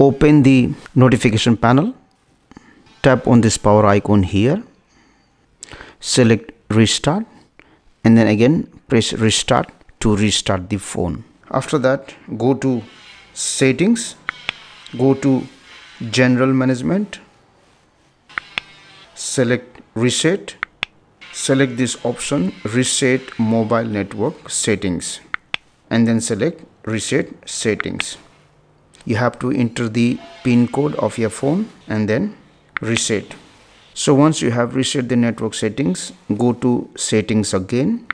open the notification panel. Tap on this power icon here. Select restart. And then again press restart to restart the phone. After that go to settings. Go to general management. Select reset. Select this option reset mobile network settings. And then select reset settings you have to enter the pin code of your phone and then reset. So once you have reset the network settings go to settings again.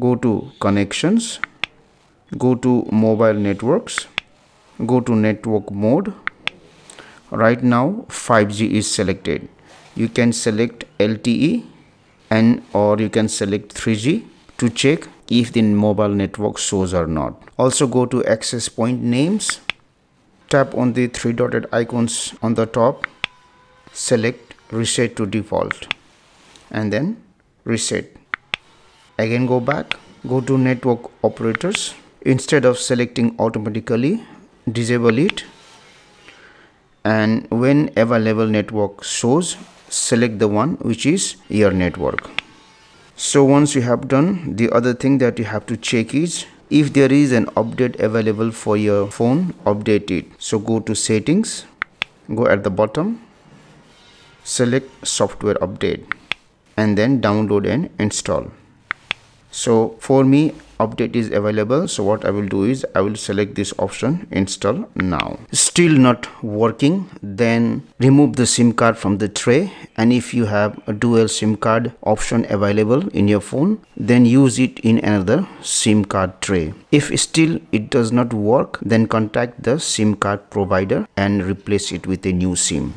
Go to connections. Go to mobile networks. Go to network mode. Right now 5G is selected. You can select LTE and or you can select 3G to check if the mobile network shows or not. Also go to access point names tap on the three dotted icons on the top select reset to default and then reset. Again go back go to network operators. Instead of selecting automatically disable it. And when available network shows select the one which is your network. So once you have done the other thing that you have to check is if there is an update available for your phone update it. So go to settings go at the bottom select software update and then download and install. So for me update is available. So what i will do is i will select this option install now. Still not working then remove the sim card from the tray. And if you have a dual sim card option available in your phone then use it in another sim card tray. If still it does not work then contact the sim card provider and replace it with a new sim